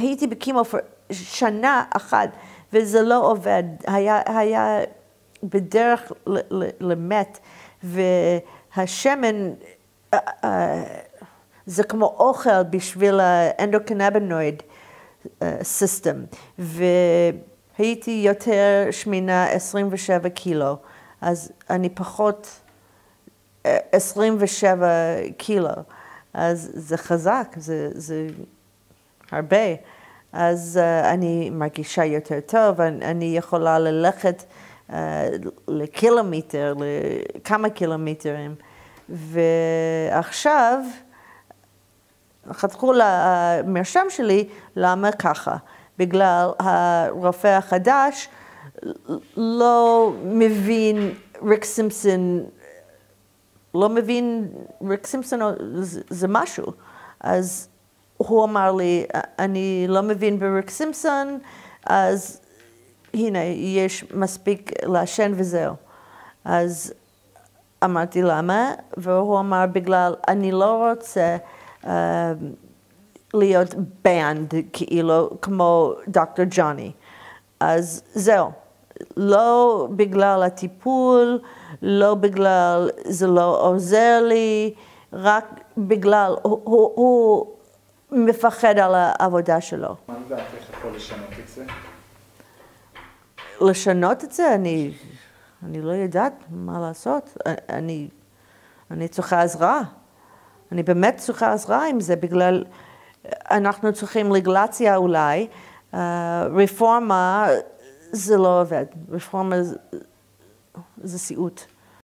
הייתי בקימו שנה אחת, וזה לא עובד. היה, היה בדרך למת, והשמן, אה, אה, זה כמו אוכל בשביל האנדוקנבנויד סיסטם, והייתי יותר שמינה 27 קילו, אז אני פחות 27 קילו, אז זה חזק, זה, זה הרבה. אז uh, אני מרגישה יותר טוב, אני, אני יכולה ללכת uh, לקילומטר, לכמה קילומטרים, ועכשיו חתכו למרשם שלי, למה ככה? בגלל הרופא החדש לא מבין ריק סימפסון, לא מבין ריק סימפסון זה, משהו. אז הוא אמר לי, אני לא מבין בריק סימפסון, אז הנה, יש מספיק לעשן וזהו. אז אמרתי למה, והוא אמר בגלל, אני לא רוצה uh, להיות בנד, כאילו, כמו דוקטור ג'וני. אז זהו, לא בגלל הטיפול, לא בגלל זה לא עוזר לי, רק בגלל, הוא, הוא, הוא מפחד על העבודה שלו. מה לדעת איך יכול לשנות את זה? לשנות את זה? אני, אני לא יודעת מה לעשות. אני, אני צריכה עזרה. אני באמת צריכה עזרה עם זה, בגלל אנחנו צריכים לגלציה אולי. Uh, רפורמה זה לא עובד. רפורמה זה, זה סיוט.